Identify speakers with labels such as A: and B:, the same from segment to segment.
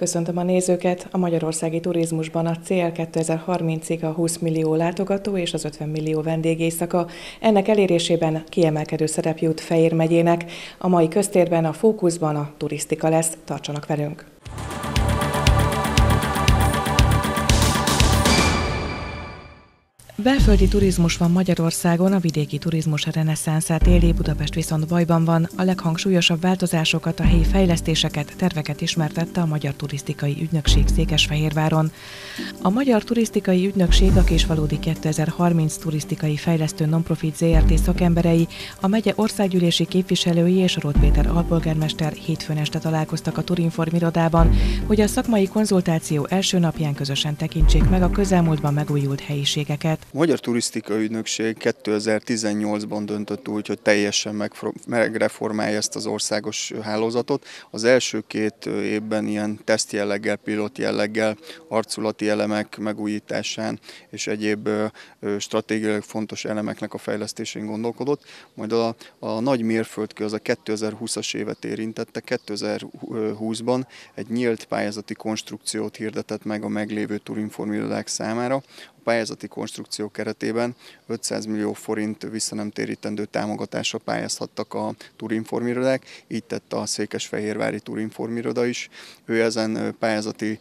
A: Köszöntöm a nézőket! A magyarországi turizmusban a cél 2030-ig a 20 millió látogató és az 50 millió vendég éjszaka. Ennek elérésében kiemelkedő szerep jut Fejér megyének. A mai köztérben a fókuszban a turisztika lesz. Tartsanak velünk! Belföldi turizmus van Magyarországon, a vidéki turizmus reneszánszát éli, Budapest viszont bajban van. A leghangsúlyosabb változásokat, a helyi fejlesztéseket, terveket ismertette a Magyar Turisztikai Ügynökség Székesfehérváron. A Magyar Turisztikai Ügynökség a Késvalódi 2030 turisztikai fejlesztő nonprofit ZRT szakemberei, a megye országgyűlési képviselői és Rót Péter alpolgármester hétfőn este találkoztak a Turinform irodában, hogy a szakmai konzultáció első napján közösen tekintsék meg a közelmúltban megújult helyiségeket.
B: A Magyar Turisztika Ügynökség 2018-ban döntött úgy, hogy teljesen megreformálja ezt az országos hálózatot. Az első két évben ilyen teszt jelleggel, pilot jelleggel, arculati elemek megújításán és egyéb stratégiailag fontos elemeknek a fejlesztésén gondolkodott. Majd a, a nagy mérföldkő az a 2020-as évet érintette. 2020-ban egy nyílt pályázati konstrukciót hirdetett meg a meglévő turinformirodák számára, pályázati konstrukció keretében 500 millió forint visszanemtérítendő támogatásra pályázhattak a turinformirodák, így tette a Székesfehérvári turinformiroda is. Ő ezen pályázati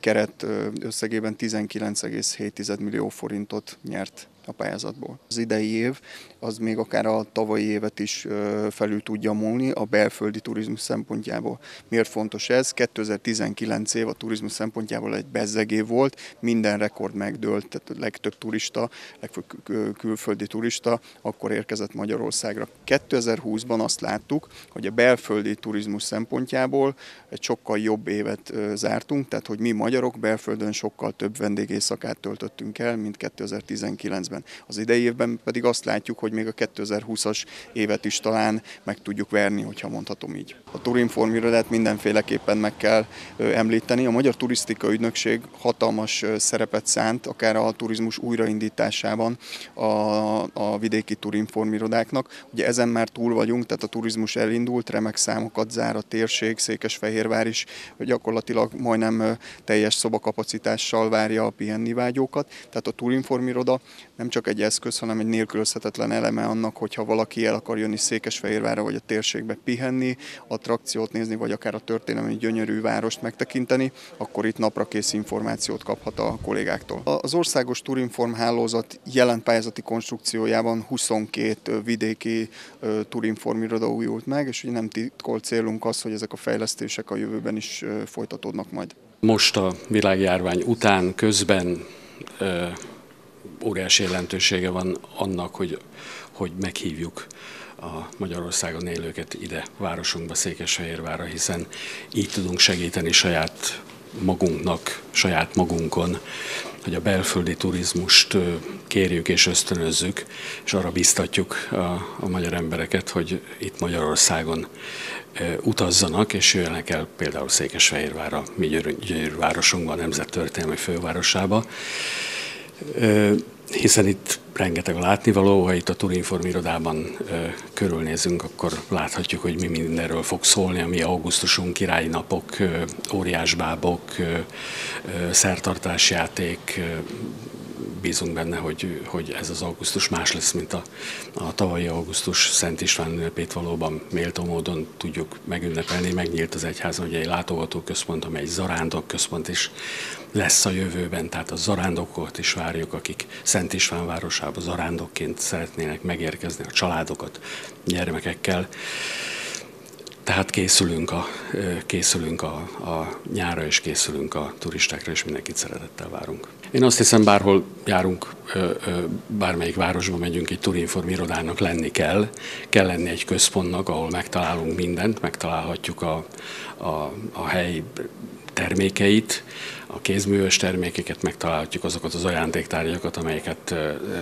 B: keret összegében 19,7 millió forintot nyert a pályázatból. Az idei év az még akár a tavalyi évet is felül tudja múlni a belföldi turizmus szempontjából. Miért fontos ez? 2019 év a turizmus szempontjából egy bezzegév volt, minden rekord megdőlt, tehát a legtöbb turista, legfőbb külföldi turista akkor érkezett Magyarországra. 2020-ban azt láttuk, hogy a belföldi turizmus szempontjából egy sokkal jobb évet zártunk, tehát hogy mi magyarok belföldön sokkal több vendégészakát töltöttünk el, mint 2019-ben évben. Az idei évben pedig azt látjuk, hogy még a 2020-as évet is talán meg tudjuk verni, hogyha mondhatom így. A Turinform irodát mindenféleképpen meg kell említeni. A Magyar Turisztika Ügynökség hatalmas szerepet szánt, akár a turizmus újraindításában a, a vidéki Turinform irodáknak. Ugye ezen már túl vagyunk, tehát a turizmus elindult, remek számokat zár a térség, Székesfehérvár is gyakorlatilag majdnem teljes szobakapacitással várja a pihenni vágyókat. Tehát a Turinform iroda nem csak egy eszköz, hanem egy nélkülözhetetlen eleme annak, hogyha valaki el akar jönni Székesfehérvárra vagy a térségbe pihenni, attrakciót nézni, vagy akár a történelmi gyönyörű várost megtekinteni, akkor itt naprakész információt kaphat a kollégáktól. Az országos turinform hálózat jelen pályázati konstrukciójában 22 vidéki turinform iroda újult meg, és ugye nem titkolt célunk az, hogy ezek a fejlesztések a jövőben is folytatódnak majd.
C: Most a világjárvány után, közben óriási jelentősége van annak, hogy, hogy meghívjuk a Magyarországon élőket ide városunkba, Székesfehérvárra, hiszen így tudunk segíteni saját magunknak, saját magunkon, hogy a belföldi turizmust kérjük és ösztönözzük, és arra biztatjuk a, a magyar embereket, hogy itt Magyarországon utazzanak, és jöjjenek el például Székesfehérvárra, mi gyönyörű városunkban, a nemzettörténelmi fővárosába hiszen itt rengeteg látnivaló, ha itt a Turinform irodában körülnézünk, akkor láthatjuk, hogy mi mindenről fog szólni, ami augusztusunk, királyi napok, óriásbábok, szertartásjáték, bízunk benne, hogy, hogy ez az augusztus más lesz, mint a, a tavalyi augusztus Szent István ünnepét valóban méltó módon tudjuk megünnepelni. Megnyílt az egyházon ugye egy látogatóközpont, amely egy zarándok központ is lesz a jövőben, tehát a zarándokokat is várjuk, akik Szent István városába zarándokként szeretnének megérkezni a családokat, gyermekekkel. Tehát készülünk a, készülünk a, a nyára, és készülünk a turistákra, és mindenkit szeretettel várunk. Én azt hiszem, bárhol járunk, bármelyik városba megyünk, egy turinform irodának lenni kell. Kell lenni egy központnak, ahol megtalálunk mindent, megtalálhatjuk a, a, a hely termékeit, a kézműves termékeket, megtalálhatjuk azokat az ajándéktárgyakat, amelyeket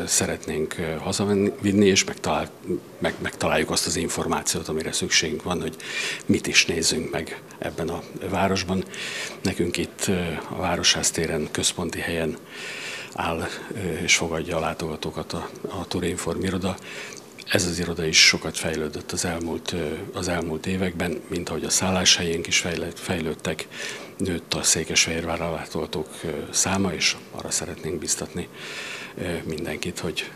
C: szeretnénk hazavinni, és megtalál, meg, megtaláljuk azt az információt, amire szükségünk van, hogy mit is nézzünk meg ebben a városban. Nekünk itt a Városháztéren, központi helyen áll és fogadja a látogatókat a, a Turinform iroda. Ez az iroda is sokat fejlődött az elmúlt, az elmúlt években, mint ahogy a szálláshelyénk is fejlődtek, nőtt a Székesfehérvárra látogatók száma, és arra szeretnénk biztatni mindenkit, hogy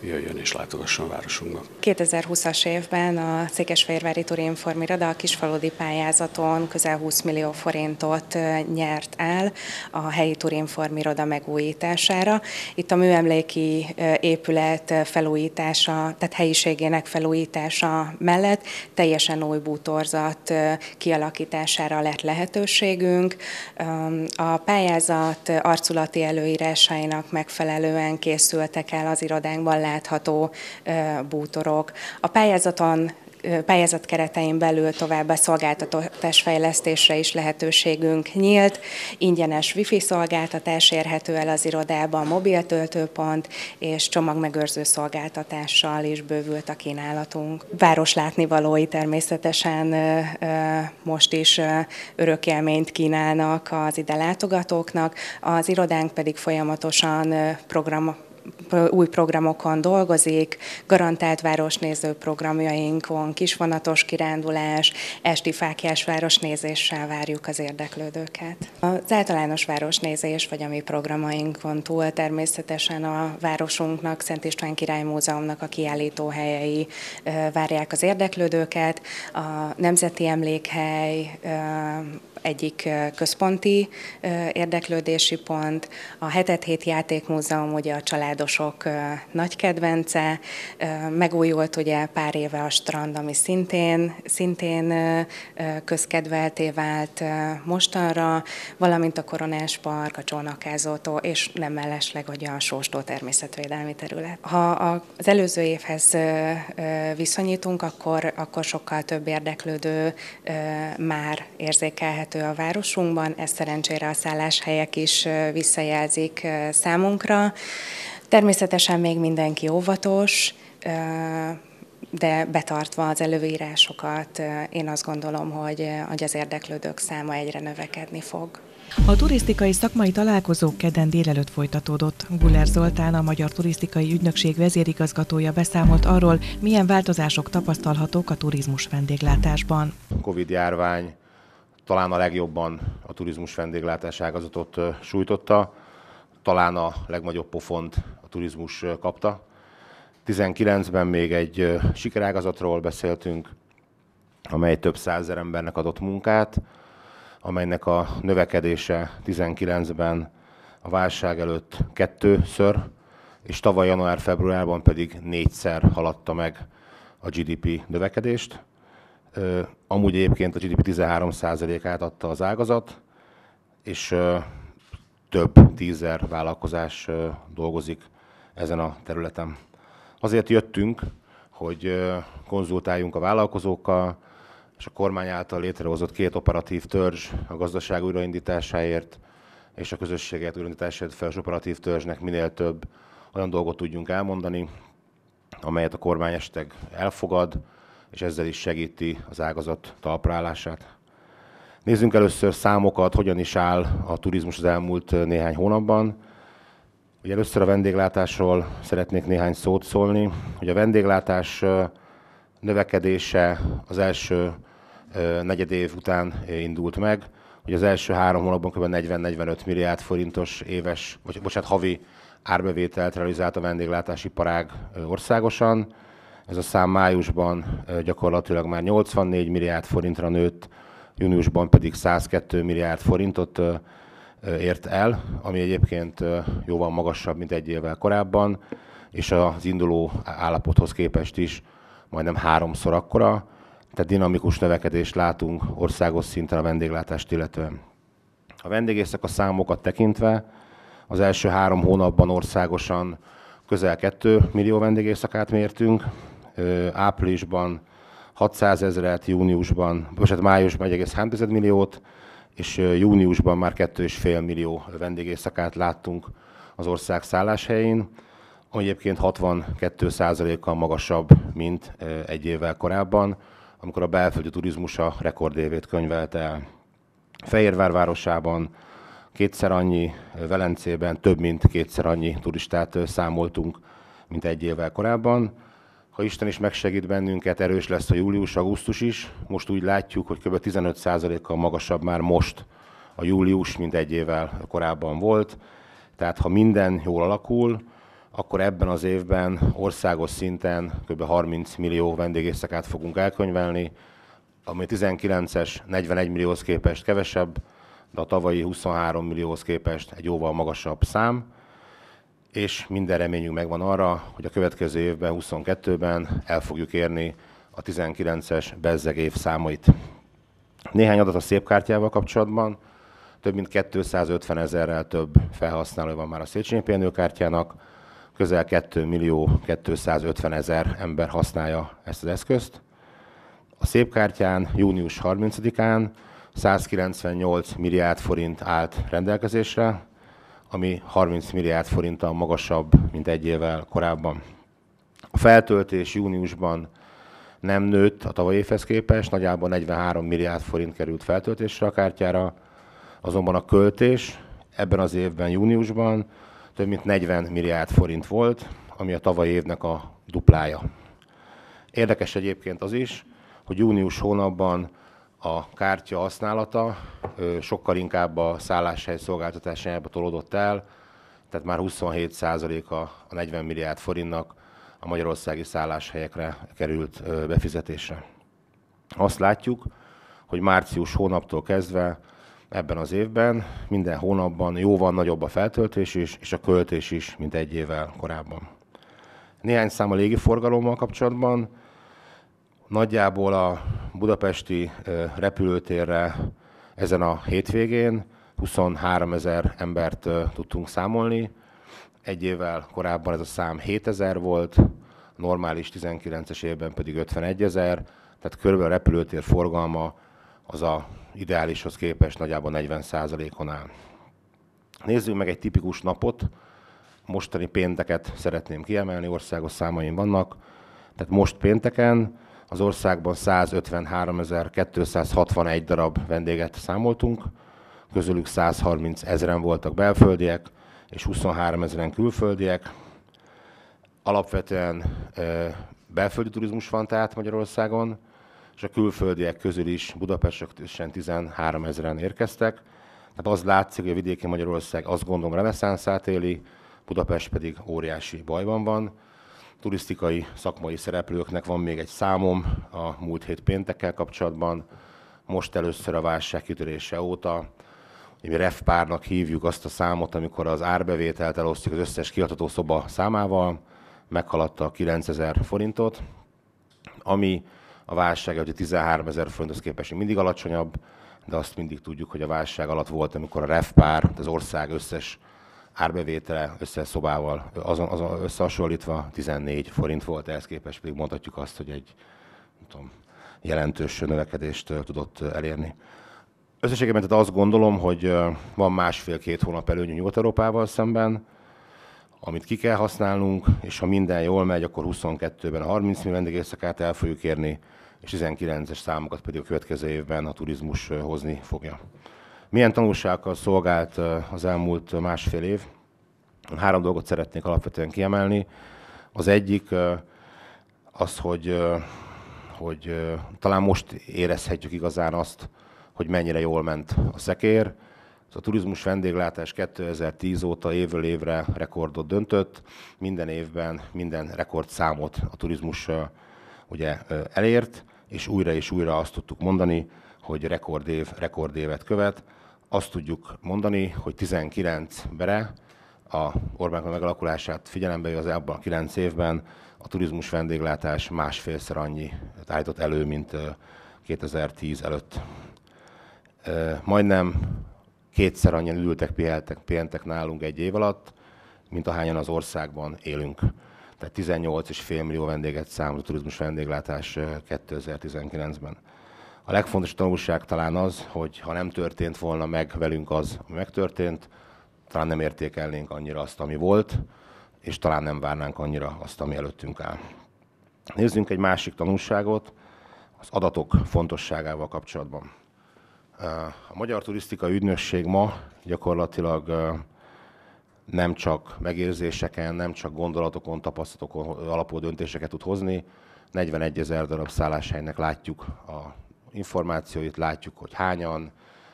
C: jöjjön és látogasson a városunkba.
D: 2020-as évben a Székesfehérvári Turinform Iroda a kisfaludi pályázaton közel 20 millió forintot nyert el a helyi Turinform Iroda megújítására. Itt a műemléki épület felújítása, tehát helyiségének felújítása mellett teljesen új bútorzat kialakítására lett lehetőségünk. A pályázat arculati előírásainak megfelelően készültek el az irodánkban látható bútorok. A pályázaton pályázat keretein belül továbbá szolgáltatás fejlesztésre is lehetőségünk nyílt. Ingyenes wifi szolgáltatás érhető el az irodában, mobiltöltőpont és csomagmegőrző szolgáltatással is bővült a kínálatunk. Városlátnivalói természetesen most is örökélményt kínálnak az ide látogatóknak, az irodánk pedig folyamatosan program új programokon dolgozik, garantált városnéző programjainkon, kisvonatos kirándulás, esti fákjás városnézéssel várjuk az érdeklődőket. Az általános városnézés, vagy a mi programainkon túl természetesen a városunknak, Szent István Király Múzeumnak a kiállító helyei várják az érdeklődőket, a Nemzeti Emlékhely, egyik központi érdeklődési pont. A Hetet Hét Játékmúzeum ugye a családosok nagy kedvence. Megújult ugye pár éve a strand, ami szintén, szintén közkedvelté vált mostanra, valamint a Koronás Park, a Csónakázótó, és nem mellesleg ugye a Sóstó természetvédelmi terület. Ha az előző évhez viszonyítunk, akkor, akkor sokkal több érdeklődő már érzékelhető elérhető a városunkban, ezt szerencsére a szálláshelyek is visszajelzik számunkra. Természetesen még mindenki óvatos, de betartva az előírásokat, én azt gondolom, hogy, hogy az érdeklődők száma egyre növekedni fog.
A: A turisztikai szakmai találkozó kedden délelőtt folytatódott. Guller Zoltán, a Magyar Turisztikai Ügynökség vezérigazgatója beszámolt arról, milyen változások tapasztalhatók a turizmus vendéglátásban.
E: Covid járvány talán a legjobban a turizmus vendéglátás ágazatot sújtotta, talán a legnagyobb pofont a turizmus kapta. 19-ben még egy sikerágazatról beszéltünk, amely több százezer embernek adott munkát, amelynek a növekedése 19-ben a válság előtt kettőször, és tavaly január-februárban pedig négyszer haladta meg a GDP növekedést. Amúgy egyébként a GDP 13%-át adta az ágazat, és több tízer vállalkozás dolgozik ezen a területen. Azért jöttünk, hogy konzultáljunk a vállalkozókkal, és a kormány által létrehozott két operatív törzs a gazdaság újraindításáért és a közösséget újraindításáért felső operatív törzsnek minél több olyan dolgot tudjunk elmondani, amelyet a kormány esteg elfogad, és ezzel is segíti az ágazat talprálását. Nézzünk először számokat, hogyan is áll a turizmus az elmúlt néhány hónapban. Ugye először a vendéglátásról szeretnék néhány szót szólni, hogy a vendéglátás növekedése az első negyed év után indult meg. Ugye az első három hónapban kb. 40-45 milliárd forintos éves, vagy bocsánat, havi árbevételt realizált a vendéglátási parág országosan. Ez a szám májusban gyakorlatilag már 84 milliárd forintra nőtt, júniusban pedig 102 milliárd forintot ért el, ami egyébként jóval magasabb, mint egy évvel korábban, és az induló állapothoz képest is majdnem háromszor akkora, tehát dinamikus növekedést látunk országos szinten a vendéglátást illetően. A vendégészek a számokat tekintve az első három hónapban országosan közel 2 millió vendégészakát mértünk, áprilisban 600 ezeret, júniusban, bocsánat, májusban 1,3 milliót, és júniusban már 2,5 millió vendégészakát láttunk az ország szálláshelyén, ami egyébként 62 kal magasabb, mint egy évvel korábban, amikor a belföldi turizmus a rekordévét könyvelte el. Fehérvár városában kétszer annyi, Velencében több mint kétszer annyi turistát számoltunk, mint egy évvel korábban ha Isten is megsegít bennünket, erős lesz a július-augusztus is. Most úgy látjuk, hogy kb. 15%-kal magasabb már most a július, mint egy évvel korábban volt. Tehát ha minden jól alakul, akkor ebben az évben országos szinten kb. 30 millió vendégészakát fogunk elkönyvelni, ami 19-es 41 millióhoz képest kevesebb, de a tavalyi 23 millióhoz képest egy jóval magasabb szám, és minden reményünk megvan arra, hogy a következő évben, 22-ben el fogjuk érni a 19-es bezzeg év számait. Néhány adat a szépkártyával kapcsolatban. Több mint 250 ezerrel több felhasználó van már a Széchenyi kártyának, közel 2 millió 250 ezer ember használja ezt az eszközt. A szépkártyán június 30-án 198 milliárd forint állt rendelkezésre, ami 30 milliárd forinttal magasabb, mint egy évvel korábban. A feltöltés júniusban nem nőtt a tavalyi évhez képest, nagyjából 43 milliárd forint került feltöltésre a kártyára, azonban a költés ebben az évben júniusban több mint 40 milliárd forint volt, ami a tavalyi évnek a duplája. Érdekes egyébként az is, hogy június hónapban a kártya használata sokkal inkább a szálláshely szolgáltatásányába tolódott el, tehát már 27%-a a 40 milliárd forintnak a magyarországi szálláshelyekre került befizetésre. Azt látjuk, hogy március hónaptól kezdve ebben az évben minden hónapban jóval nagyobb a feltöltés is, és a költés is, mint egy évvel korábban. Néhány szám a légiforgalommal kapcsolatban. Nagyjából a budapesti repülőtérre ezen a hétvégén 23 ezer embert tudtunk számolni. Egy évvel korábban ez a szám 7 ezer volt, normális 19-es évben pedig 51 ezer, tehát körülbelül a repülőtér forgalma az a ideálishoz képest nagyjából 40%-on áll. Nézzük meg egy tipikus napot. Mostani pénteket szeretném kiemelni, országos számaim vannak. Tehát most pénteken az országban 153.261 darab vendéget számoltunk, közülük 130 ezeren voltak belföldiek, és 23 ezeren külföldiek. Alapvetően belföldi turizmus van tehát Magyarországon, és a külföldiek közül is Budapesten 13 ezeren érkeztek. Tehát az látszik, hogy a vidéki Magyarország azt gondolom reneszánszát éli, Budapest pedig óriási bajban van. Turisztikai szakmai szereplőknek van még egy számom a múlt hét péntekkel kapcsolatban. Most először a válság kitörése óta. Mi refpárnak hívjuk azt a számot, amikor az árbevételt elosztjuk az összes kiadható szoba számával, meghaladta a 9000 forintot, ami a válság, hogy a 13 ezer forinthoz képest mindig alacsonyabb, de azt mindig tudjuk, hogy a válság alatt volt, amikor a refpár, az ország összes árbevétele összes szobával azon, azon összehasonlítva 14 forint volt, ehhez képest pedig mondhatjuk azt, hogy egy tudom, jelentős növekedést tudott elérni. Összességében tehát azt gondolom, hogy van másfél-két hónap előny Nyugat-Európával szemben, amit ki kell használnunk, és ha minden jól megy, akkor 22-ben a 30 millió vendégészakát el fogjuk érni, és 19-es számokat pedig a következő évben a turizmus hozni fogja. Milyen tanulsággal szolgált az elmúlt másfél év? Három dolgot szeretnék alapvetően kiemelni. Az egyik az, hogy, hogy talán most érezhetjük igazán azt, hogy mennyire jól ment a szekér. A turizmus vendéglátás 2010 óta évről évre rekordot döntött. Minden évben minden rekordszámot a turizmus ugye elért, és újra és újra azt tudtuk mondani, hogy rekordév rekordévet követ. Azt tudjuk mondani, hogy 19 bere a Orbán megalakulását figyelembe az abban a 9 évben a turizmus vendéglátás másfélszer annyi állított elő, mint 2010 előtt. Majdnem kétszer annyian ültek, pihentek, pihentek nálunk egy év alatt, mint ahányan az országban élünk. Tehát 18,5 millió vendéget számol a turizmus vendéglátás 2019-ben. A legfontosabb tanulság talán az, hogy ha nem történt volna meg velünk az, ami megtörtént, talán nem értékelnénk annyira azt, ami volt, és talán nem várnánk annyira azt, ami előttünk áll. Nézzünk egy másik tanulságot, az adatok fontosságával kapcsolatban. A Magyar Turisztikai Ügynökség ma gyakorlatilag nem csak megérzéseken, nem csak gondolatokon, tapasztalatokon alapuló döntéseket tud hozni. 41 ezer darab szálláshelynek látjuk a információit, látjuk, hogy hányan,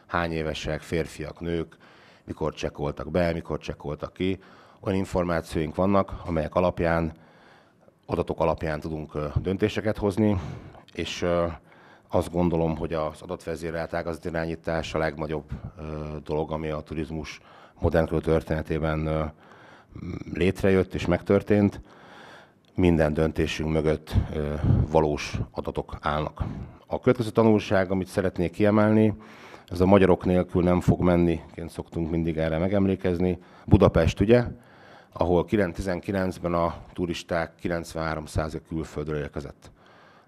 E: hány évesek, férfiak, nők, mikor csekkoltak be, mikor csekkoltak ki. Olyan információink vannak, amelyek alapján, adatok alapján tudunk döntéseket hozni, és azt gondolom, hogy az adatvezérelt ágazatirányítás a legnagyobb dolog, ami a turizmus modern történetében létrejött és megtörtént. Minden döntésünk mögött valós adatok állnak. A következő tanulság, amit szeretnék kiemelni, ez a magyarok nélkül nem fog menni, ként szoktunk mindig erre megemlékezni. Budapest, ugye, ahol 19-ben a turisták 93% külföldről érkezett.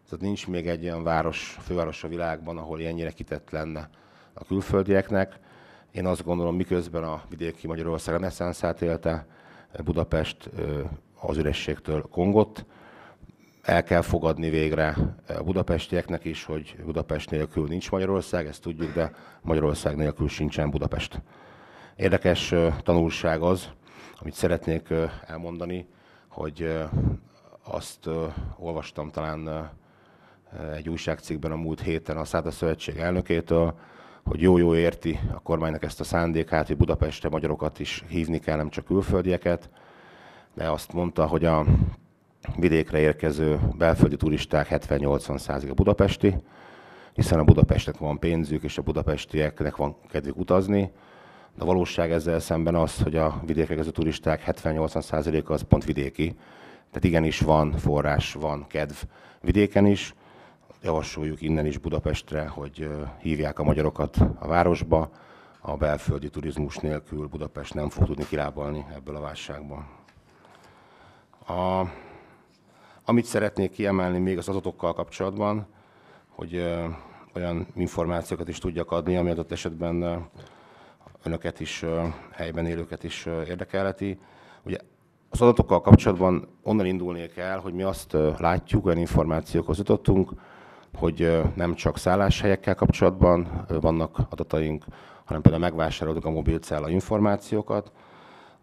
E: Tehát nincs még egy olyan város, főváros a világban, ahol ennyire kitett lenne a külföldieknek. Én azt gondolom, miközben a vidéki Magyarország reneszánszát élte, Budapest az ürességtől kongott. El kell fogadni végre a budapestieknek is, hogy Budapest nélkül nincs Magyarország, ezt tudjuk, de Magyarország nélkül sincsen Budapest. Érdekes tanulság az, amit szeretnék elmondani, hogy azt olvastam talán egy újságcikkben a múlt héten a Száda Szövetség elnökétől, hogy jó-jó érti a kormánynak ezt a szándékát, hogy Budapestre magyarokat is hívni kell, nem csak külföldieket, de azt mondta, hogy a vidékre érkező belföldi turisták 70-80 a budapesti, hiszen a Budapestnek van pénzük, és a budapestieknek van kedvük utazni. De a valóság ezzel szemben az, hogy a vidékre érkező turisták 70-80 az pont vidéki. Tehát igenis van forrás, van kedv vidéken is, javasoljuk innen is Budapestre, hogy hívják a magyarokat a városba. A belföldi turizmus nélkül Budapest nem fog tudni kilábalni ebből a válságból. A, amit szeretnék kiemelni még az adatokkal kapcsolatban, hogy olyan információkat is tudjak adni, ami adott esetben önöket is, helyben élőket is érdekelheti. Ugye az adatokkal kapcsolatban onnan indulnék el, hogy mi azt látjuk, olyan információkhoz jutottunk, hogy nem csak szálláshelyekkel kapcsolatban vannak adataink, hanem például megvásároltuk a mobilcella információkat,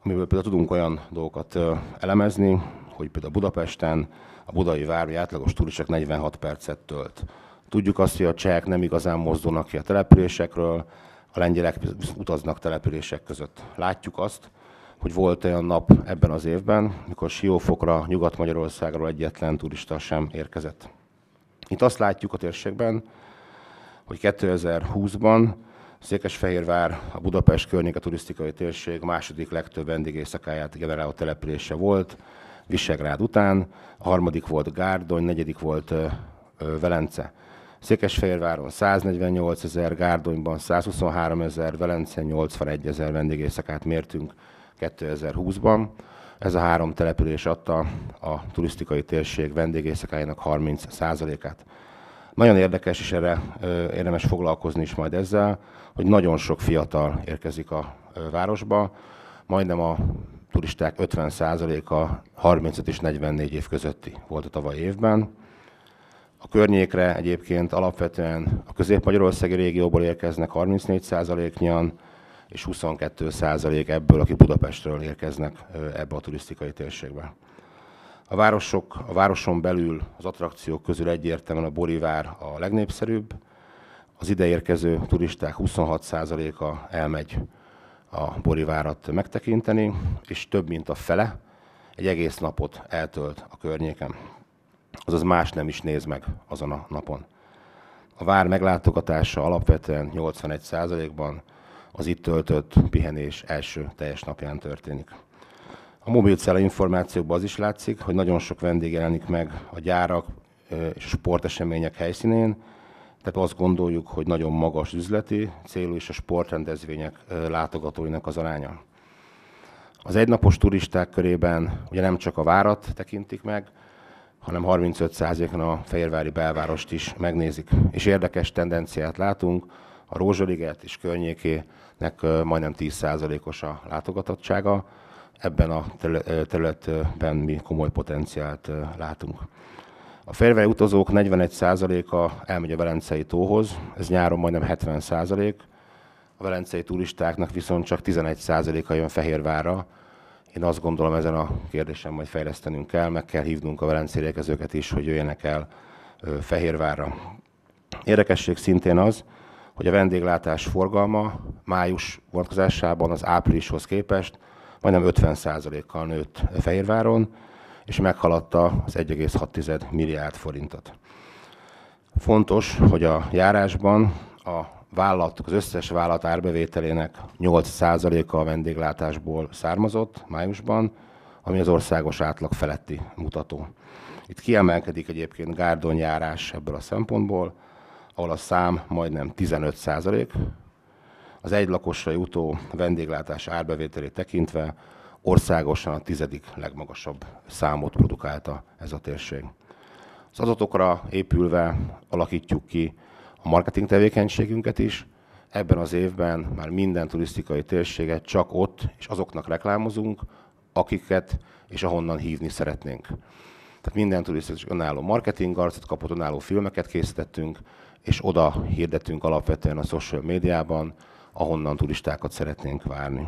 E: amiből például tudunk olyan dolgokat elemezni, hogy például Budapesten a budai vármi átlagos turista 46 percet tölt. Tudjuk azt, hogy a csehek nem igazán mozdulnak ki a településekről, a lengyelek utaznak települések között. Látjuk azt, hogy volt olyan nap ebben az évben, mikor Siófokra, Nyugat-Magyarországról egyetlen turista sem érkezett. Itt azt látjuk a térségben, hogy 2020-ban Székesfehérvár, a Budapest környéke turisztikai térség második legtöbb vendégészakáját generáló települése volt, Visegrád után, a harmadik volt Gárdony, negyedik volt Velence. Székesfehérváron 148 ezer, Gárdonyban 123 ezer, Velence 81 ezer vendégészakát mértünk 2020-ban. Ez a három település adta a turisztikai térség vendégészakájának 30%-át. Nagyon érdekes, és erre érdemes foglalkozni is majd ezzel, hogy nagyon sok fiatal érkezik a városba, majdnem a turisták 50%-a 35 és 44 év közötti volt a tavalyi évben. A környékre egyébként alapvetően a közép-magyarországi régióból érkeznek 34%-nyian, és 22 százalék ebből, akik Budapestről érkeznek ebbe a turisztikai térségbe. A, városok, a városon belül az attrakciók közül egyértelműen a Borivár a legnépszerűbb. Az ideérkező turisták 26%-a elmegy a Borivárat megtekinteni, és több mint a fele egy egész napot eltölt a környéken. Azaz más nem is néz meg azon a napon. A vár meglátogatása alapvetően 81%-ban az itt töltött pihenés első teljes napján történik. A mobilcella információkban az is látszik, hogy nagyon sok vendég jelenik meg a gyárak és sportesemények helyszínén, tehát azt gondoljuk, hogy nagyon magas üzleti célú és a sportrendezvények látogatóinak az aránya. Az egynapos turisták körében ugye nem csak a várat tekintik meg, hanem 35%-an a Fehérvári belvárost is megnézik. És érdekes tendenciát látunk, a Rózsaliget és környékének majdnem 10%-os a látogatottsága. Ebben a területben mi komoly potenciált látunk. A férvei utazók 41%-a elmegy a Velencei tóhoz, ez nyáron majdnem 70%. A velencei turistáknak viszont csak 11%-a jön Fehérvárra. Én azt gondolom, ezen a kérdésen majd fejlesztenünk kell, meg kell hívnunk a velencei érkezőket is, hogy jöjjenek el Fehérvárra. Érdekesség szintén az, hogy a vendéglátás forgalma május vonatkozásában az áprilishoz képest majdnem 50%-kal nőtt Fehérváron, és meghaladta az 1,6 milliárd forintot. Fontos, hogy a járásban a vállalatok, az összes vállalat árbevételének 8%-a a vendéglátásból származott májusban, ami az országos átlag feletti mutató. Itt kiemelkedik egyébként Gárdony járás ebből a szempontból, ahol a szám majdnem 15 százalék. Az egy lakosra jutó vendéglátás árbevételét tekintve országosan a tizedik legmagasabb számot produkálta ez a térség. Az adatokra épülve alakítjuk ki a marketing tevékenységünket is. Ebben az évben már minden turisztikai térséget csak ott és azoknak reklámozunk, akiket és ahonnan hívni szeretnénk. Tehát minden turisztikus önálló marketing arcot kapott, önálló filmeket készítettünk, és oda hirdetünk alapvetően a social médiában, ahonnan turistákat szeretnénk várni.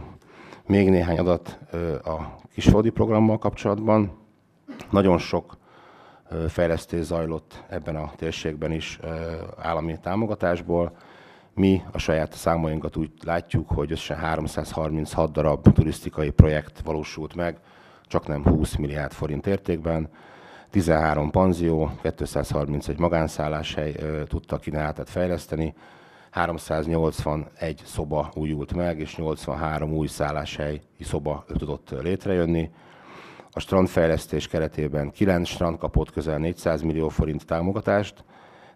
E: Még néhány adat a kisföldi programmal kapcsolatban. Nagyon sok fejlesztés zajlott ebben a térségben is állami támogatásból. Mi a saját számainkat úgy látjuk, hogy összesen 336 darab turisztikai projekt valósult meg, csak nem 20 milliárd forint értékben. 13 panzió, 231 magánszálláshely tudta kínálatát fejleszteni, 381 szoba újult meg, és 83 új szálláshelyi szoba tudott létrejönni. A strandfejlesztés keretében 9 strand kapott közel 400 millió forint támogatást,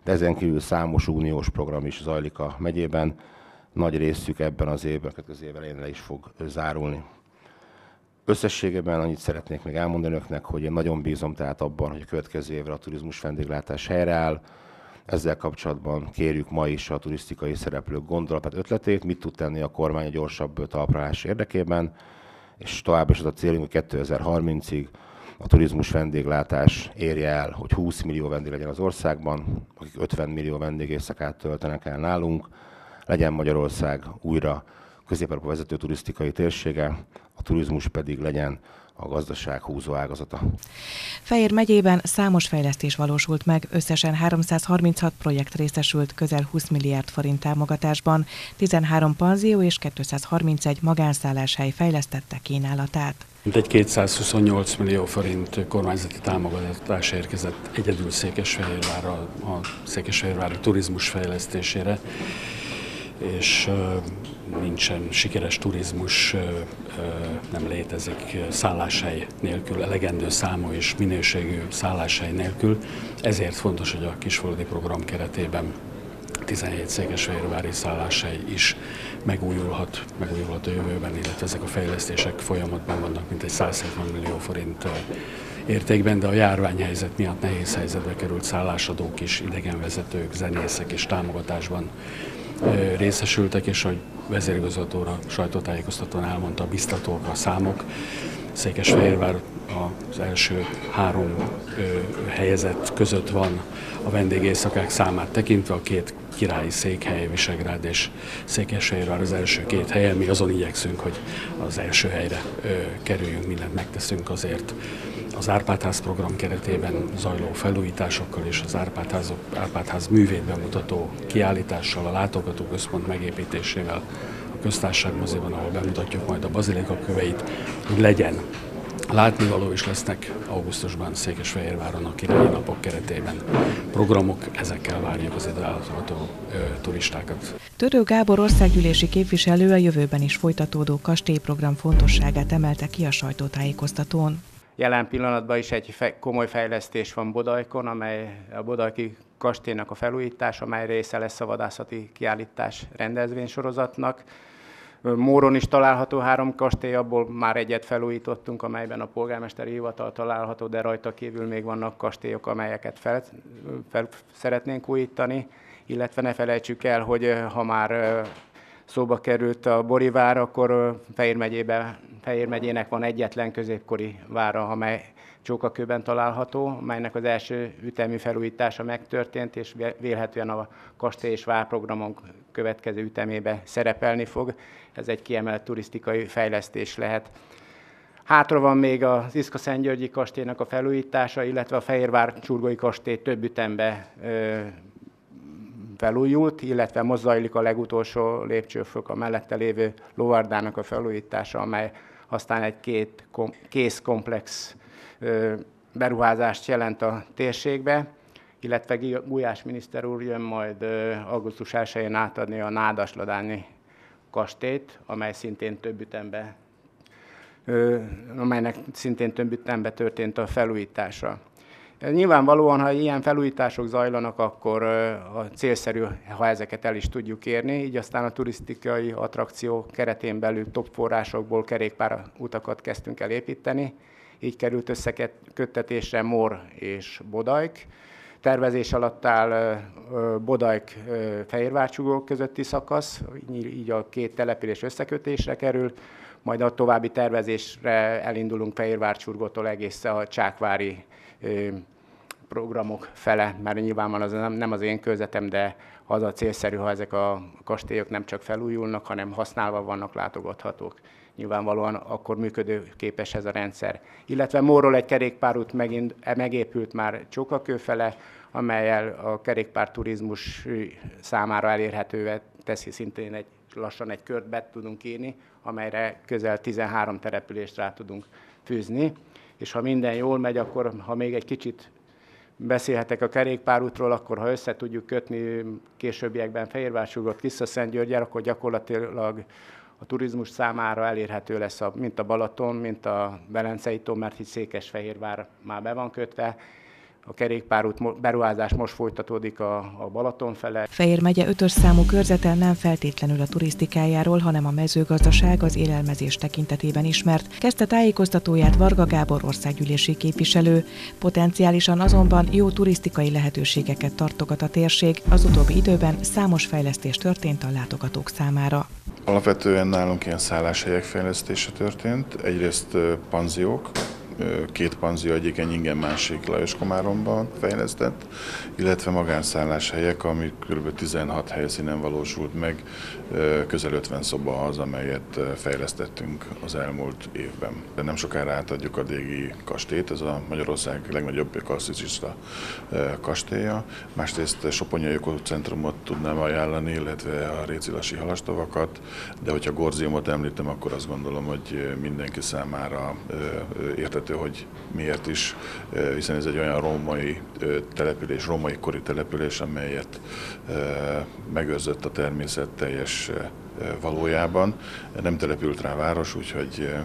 E: de ezen kívül számos uniós program is zajlik a megyében. Nagy részük ebben az évben, az év elején le is fog zárulni. Összességében annyit szeretnék még elmondani önöknek, hogy én nagyon bízom tehát abban, hogy a következő évre a turizmus vendéglátás helyreáll. Ezzel kapcsolatban kérjük ma is a turisztikai szereplők gondolatát, ötletét, mit tud tenni a kormány a gyorsabb talprálás érdekében, és tovább is az a célunk, hogy 2030-ig a turizmus vendéglátás érje el, hogy 20 millió vendég legyen az országban, akik 50 millió vendégészakát töltenek el nálunk, legyen Magyarország újra közép vezető turisztikai térsége, a turizmus pedig legyen a gazdaság húzó ágazata.
A: Fejér megyében számos fejlesztés valósult meg, összesen 336 projekt részesült közel 20 milliárd forint támogatásban, 13 panzió és 231 magánszálláshely fejlesztette kínálatát.
C: Egy 228 millió forint kormányzati támogatás érkezett egyedül Székesfehérvárra, a Székesfehérvári turizmus fejlesztésére, és nincsen sikeres turizmus, nem létezik szálláshely nélkül, elegendő számú és minőségű szálláshely nélkül. Ezért fontos, hogy a kisföldi program keretében 17 székesfehérvári szálláshely is megújulhat, megújulhat a jövőben, illetve ezek a fejlesztések folyamatban vannak, mint egy 170 millió forint értékben, de a járványhelyzet miatt nehéz helyzetbe került szállásadók is, idegenvezetők, zenészek és támogatásban részesültek, és hogy vezérigazgatóra sajtótájékoztatón elmondta a biztatók, a számok. Székesfehérvár az első három helyezett között van a vendégészakák számát tekintve, a két királyi székhely, Visegrád és Székesfehérvár az első két helyen. Mi azon igyekszünk, hogy az első helyre ö, kerüljünk, mindent megteszünk azért. Az Árpádház program keretében zajló felújításokkal és az Árpádházok, Árpádház művét bemutató kiállítással, a látogatóközpont megépítésével, a köztársaság moziban, ahol bemutatjuk majd a bazilika köveit, hogy legyen Látnivaló is lesznek augusztusban Székesfehérváron a királyi napok keretében programok, ezekkel várjuk az ide turistákat.
A: Törő Gábor országgyűlési képviselő a jövőben is folytatódó kastélyprogram fontosságát emelte ki a sajtótájékoztatón.
F: Jelen pillanatban is egy komoly fejlesztés van Bodajkon, amely a Bodajki kastélynak a felújítás, amely része lesz a vadászati kiállítás rendezvénysorozatnak. Móron is található három kastély, abból már egyet felújítottunk, amelyben a polgármesteri hivatal található, de rajta kívül még vannak kastélyok, amelyeket fel, fel szeretnénk újítani, illetve ne felejtsük el, hogy ha már szóba került a Borivár, akkor Fehér, megyébe, Fehér megyének van egyetlen középkori vára, amely Csókakőben található, melynek az első ütemű felújítása megtörtént, és vélhetően a kastély és várprogramon következő ütemébe szerepelni fog. Ez egy kiemelt turisztikai fejlesztés lehet. Hátra van még az Iszka Szentgyörgyi kastélynak a felújítása, illetve a Fehérvár Csurgói kastély több ütembe felújult, illetve most zajlik a legutolsó lépcsőfok a mellette lévő lovardának a felújítása, amely aztán egy két kész komplex beruházást jelent a térségbe, illetve Gulyás miniszter úr jön majd augusztus 1-én átadni a Nádasladányi kastélyt, amely szintén több ütembe, amelynek szintén több ütembe történt a felújítása. Nyilvánvalóan, ha ilyen felújítások zajlanak, akkor a célszerű, ha ezeket el is tudjuk érni, így aztán a turisztikai attrakció keretén belül top forrásokból kerékpár utakat kezdtünk el építeni, így került összeköttetésre Mor és Bodajk. Tervezés alatt áll Bodajk Fehérvárcsugó közötti szakasz, így a két település összekötésre kerül, majd a további tervezésre elindulunk Fehérvárcsurgótól egészen a Csákvári programok fele, mert nyilván az nem, az én körzetem, de az a célszerű, ha ezek a kastélyok nem csak felújulnak, hanem használva vannak, látogathatók. Nyilvánvalóan akkor működőképes ez a rendszer. Illetve Móról egy kerékpárút megint, megépült már Csókakő fele, amelyel a kerékpárturizmus számára elérhetővé teszi szintén egy, lassan egy kört be tudunk írni, amelyre közel 13 települést rá tudunk fűzni. És ha minden jól megy, akkor ha még egy kicsit beszélhetek a kerékpárútról, akkor ha össze tudjuk kötni későbbiekben Fehérvársugot vissza Szentgyörgyel, akkor gyakorlatilag a turizmus számára elérhető lesz a, mint a Balaton, mint a Belencei tó, mert itt Székesfehérvár már be van kötve, a kerékpárút beruházás most folytatódik a, a Balaton fele.
A: Fehér megye ötös számú körzete nem feltétlenül a turisztikájáról, hanem a mezőgazdaság az élelmezés tekintetében ismert. Kezdte tájékoztatóját Varga Gábor országgyűlési képviselő. Potenciálisan azonban jó turisztikai lehetőségeket tartogat a térség. Az utóbbi időben számos fejlesztés történt a látogatók számára.
G: Alapvetően nálunk ilyen szálláshelyek fejlesztése történt. Egyrészt panziók, két panzió, egyik ingyen másik Lajos Komáromban fejlesztett, illetve magánszálláshelyek, ami kb. 16 helyszínen valósult meg, közel 50 szoba az, amelyet fejlesztettünk az elmúlt évben. De nem sokára átadjuk a Dégi kastélyt, ez a Magyarország legnagyobb klasszicista kastélya. Másrészt Soponyai Centrumot tudnám ajánlani, illetve a Récilasi halastavakat, de hogyha Gorziumot említem, akkor azt gondolom, hogy mindenki számára értető érthető, hogy miért is, hiszen ez egy olyan római település, római kori település, amelyet megőrzött a természet teljes valójában. Nem települt rá város, úgyhogy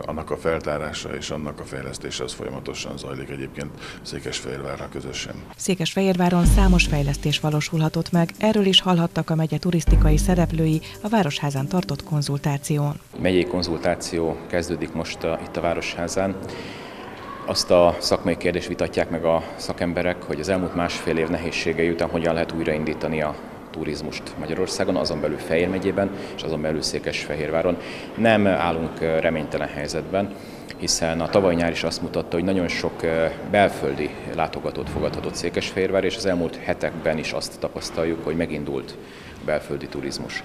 G: annak a feltárása és annak a fejlesztése az folyamatosan zajlik egyébként Székesfehérvárra közösen.
A: Székesfehérváron számos fejlesztés valósulhatott meg, erről is hallhattak a megye turisztikai szereplői a Városházán tartott konzultáción.
H: Megyei konzultáció kezdődik most a, itt a Városházán. Azt a szakmai kérdést vitatják meg a szakemberek, hogy az elmúlt másfél év nehézségei után hogyan lehet újraindítani a turizmust Magyarországon, azon belül Fejér megyében és azon belül Székesfehérváron. Nem állunk reménytelen helyzetben, hiszen a tavaly nyár is azt mutatta, hogy nagyon sok belföldi látogatót fogadhatott Székesfehérvár, és az elmúlt hetekben is azt tapasztaljuk, hogy megindult a belföldi turizmus.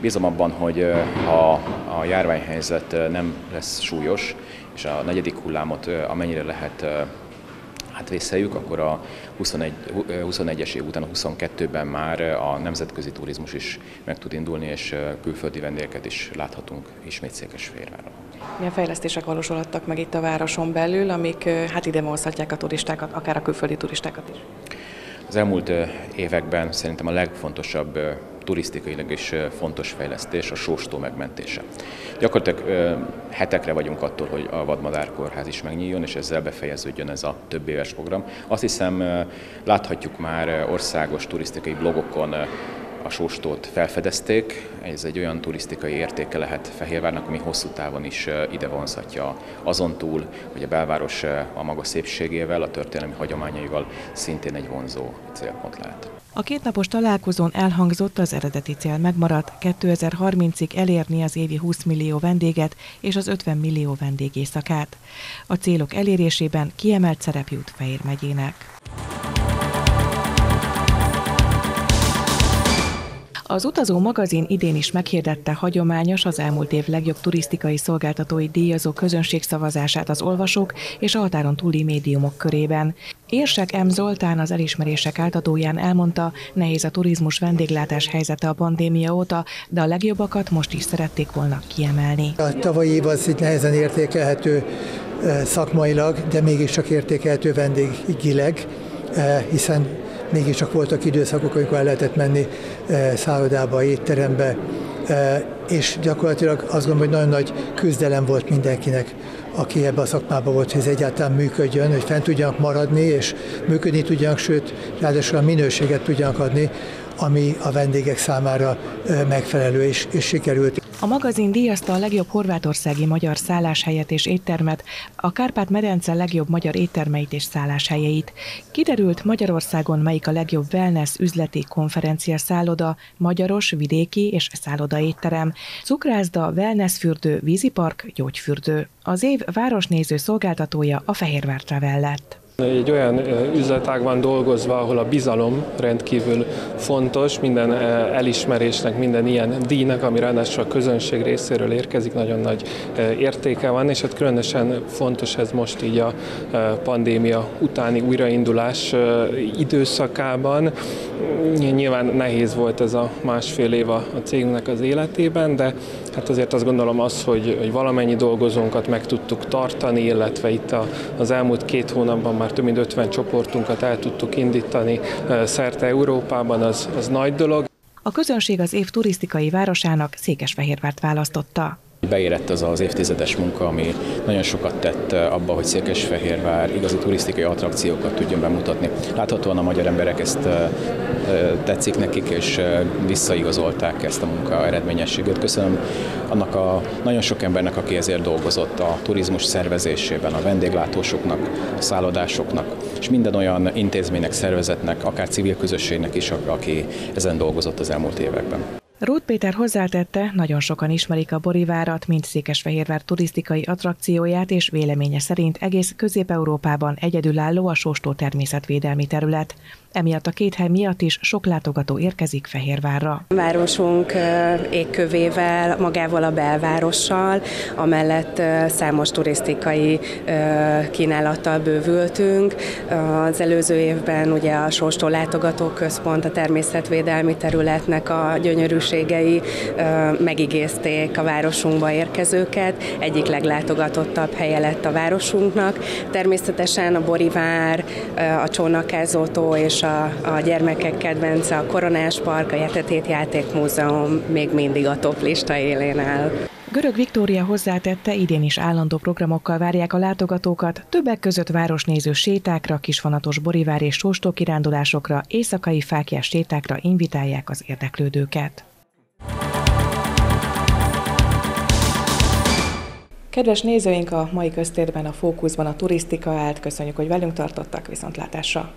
H: Bízom abban, hogy ha a járványhelyzet nem lesz súlyos, és a negyedik hullámot amennyire lehet hát vészeljük, akkor a 21, 21-es év után a 22-ben már a nemzetközi turizmus is meg tud indulni, és külföldi vendégeket is láthatunk ismét Székesfehérváron.
A: Milyen fejlesztések valósulhattak meg itt a városon belül, amik hát ide vonzhatják a turistákat, akár a külföldi turistákat is?
H: Az elmúlt években szerintem a legfontosabb turisztikailag is fontos fejlesztés a sóstó megmentése. Gyakorlatilag hetekre vagyunk attól, hogy a Vadmadár Kórház is megnyíljon, és ezzel befejeződjön ez a több éves program. Azt hiszem, láthatjuk már országos turisztikai blogokon a sóstót felfedezték. Ez egy olyan turisztikai értéke lehet Fehérvárnak, ami hosszú távon is ide vonzhatja. Azon túl, hogy a belváros a maga szépségével, a történelmi hagyományaival szintén egy vonzó célpont lehet.
A: A kétnapos találkozón elhangzott az eredeti cél megmaradt 2030-ig elérni az évi 20 millió vendéget és az 50 millió vendégészakát. A célok elérésében kiemelt szerep jut Fehér megyének. Az utazó magazin idén is meghirdette hagyományos az elmúlt év legjobb turisztikai szolgáltatói díjazó közönségszavazását az olvasók és a határon túli médiumok körében. Érsek M. Zoltán az elismerések átadóján elmondta, nehéz a turizmus vendéglátás helyzete a pandémia óta, de a legjobbakat most is szerették volna kiemelni.
I: A tavalyi év az egy nehezen értékelhető szakmailag, de mégiscsak értékelhető vendégileg, hiszen mégiscsak voltak időszakok, amikor el lehetett menni szállodába, étterembe, és gyakorlatilag azt gondolom, hogy nagyon nagy küzdelem volt mindenkinek, aki ebbe a szakmába volt, hogy ez egyáltalán működjön, hogy fent tudjanak maradni, és működni tudjanak, sőt, ráadásul a minőséget tudjanak adni, ami a vendégek számára megfelelő és, és sikerült.
A: A magazin díjazta a legjobb horvátországi magyar szálláshelyet és éttermet, a Kárpát-medence legjobb magyar éttermeit és szálláshelyeit. Kiderült Magyarországon melyik a legjobb wellness üzleti konferencia szálloda, magyaros, vidéki és szálloda étterem, cukrászda, wellnessfürdő, vízipark, gyógyfürdő. Az év városnéző szolgáltatója a Fehérvár Travel lett.
J: Egy olyan üzletág van dolgozva, ahol a bizalom rendkívül fontos, minden elismerésnek, minden ilyen díjnak, ami ráadásul a közönség részéről érkezik, nagyon nagy értéke van, és hát különösen fontos ez most így a pandémia utáni újraindulás időszakában. Nyilván nehéz volt ez a másfél év a cégnek az életében, de hát azért azt gondolom az, hogy, hogy valamennyi dolgozónkat meg tudtuk tartani, illetve itt az elmúlt két hónapban már több mint 50 csoportunkat el tudtuk indítani szerte Európában, az, az nagy dolog.
A: A közönség az év turisztikai városának Székesfehérvárt választotta.
H: Beérett az az évtizedes munka, ami nagyon sokat tett abba, hogy Székesfehérvár igazi turisztikai attrakciókat tudjon bemutatni. Láthatóan a magyar emberek ezt tetszik nekik, és visszaigazolták ezt a munka eredményességet. Köszönöm annak a nagyon sok embernek, aki ezért dolgozott a turizmus szervezésében, a vendéglátósoknak, a szállodásoknak, és minden olyan intézménynek, szervezetnek, akár civil közösségnek is, aki ezen dolgozott az elmúlt években.
A: Rót Péter hozzátette, nagyon sokan ismerik a Borivárat, mint Székesfehérvár turisztikai attrakcióját, és véleménye szerint egész Közép-Európában egyedülálló a sóstó természetvédelmi terület. Emiatt a két hely miatt is sok látogató érkezik Fehérvárra.
D: A városunk égkövével, magával a belvárossal, amellett számos turisztikai kínálattal bővültünk. Az előző évben ugye a Sóstó Látogatóközpont a természetvédelmi területnek a gyönyörűségei megigézték a városunkba érkezőket. Egyik leglátogatottabb helye lett a városunknak. Természetesen a Borivár, a Csónakázótó és a, a gyermekek kedvence, a Koronás Park, a Jetetét Játékmúzeum még mindig a top lista élén áll.
A: Görög Viktória hozzátette, idén is állandó programokkal várják a látogatókat, többek között városnéző sétákra, kisvonatos borivár és sóstó kirándulásokra, éjszakai fákjás sétákra invitálják az érdeklődőket. Kedves nézőink, a mai köztérben a fókuszban a turisztika állt. Köszönjük, hogy velünk tartottak, viszontlátásra!